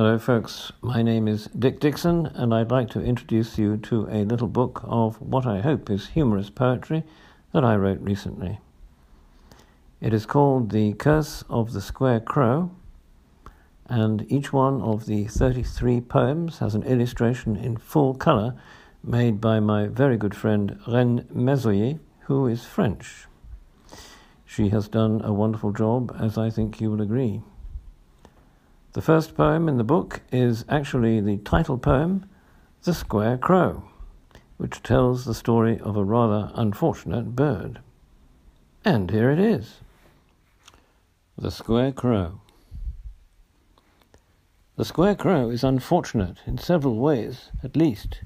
Hello, folks. My name is Dick Dixon, and I'd like to introduce you to a little book of what I hope is humorous poetry that I wrote recently. It is called The Curse of the Square Crow, and each one of the 33 poems has an illustration in full colour made by my very good friend Reine Mazoyer, who is French. She has done a wonderful job, as I think you will agree. The first poem in the book is actually the title poem, The Square Crow, which tells the story of a rather unfortunate bird. And here it is The Square Crow. The Square Crow is unfortunate in several ways, at least.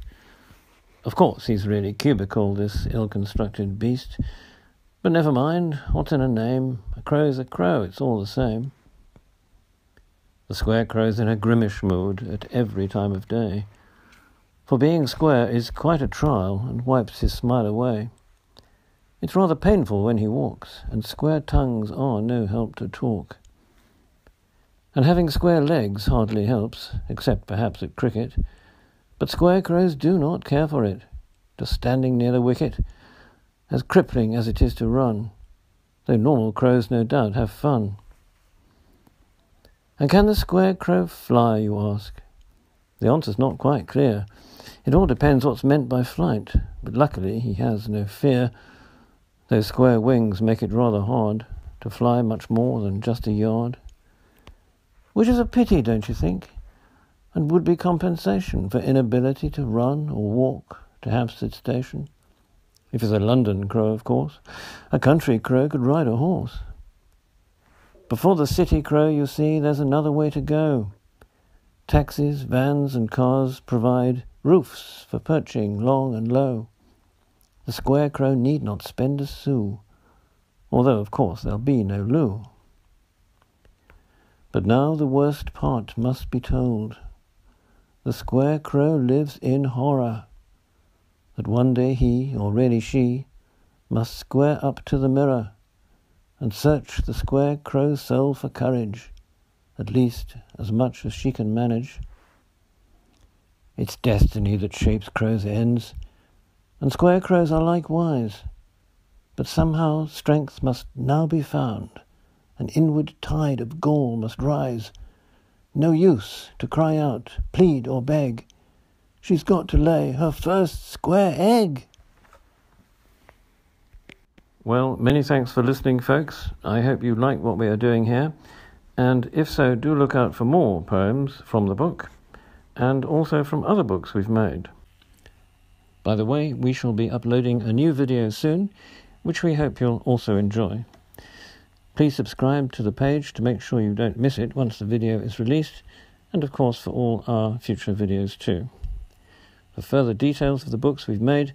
Of course, he's really cubical, this ill constructed beast. But never mind, what's in a name? A crow's a crow, it's all the same. The squarecrow's in a grimmish mood at every time of day. For being square is quite a trial and wipes his smile away. It's rather painful when he walks, and square tongues are no help to talk. And having square legs hardly helps, except perhaps at cricket. But square crows do not care for it, just standing near the wicket, as crippling as it is to run, though normal crows no doubt have fun. And can the square crow fly, you ask? The answer's not quite clear. It all depends what's meant by flight, but luckily he has no fear. Those square wings make it rather hard to fly much more than just a yard. Which is a pity, don't you think? And would be compensation for inability to run or walk to Hampstead Station. If it's a London crow, of course. A country crow could ride a horse. Before the city crow, you see, there's another way to go. Taxis, vans, and cars provide roofs for perching long and low. The square crow need not spend a sou, although, of course, there'll be no loo. But now the worst part must be told. The square crow lives in horror that one day he, or really she, must square up to the mirror and search the square crow's soul for courage, at least as much as she can manage. It's destiny that shapes crows' ends, and square crows are likewise. But somehow strength must now be found, an inward tide of gall must rise. No use to cry out, plead, or beg. She's got to lay her first square egg. Well, many thanks for listening, folks. I hope you like what we are doing here. And if so, do look out for more poems from the book and also from other books we've made. By the way, we shall be uploading a new video soon, which we hope you'll also enjoy. Please subscribe to the page to make sure you don't miss it once the video is released, and of course for all our future videos too. For further details of the books we've made,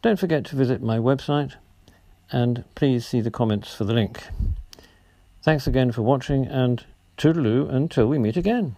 don't forget to visit my website and please see the comments for the link. Thanks again for watching and toodaloo until we meet again.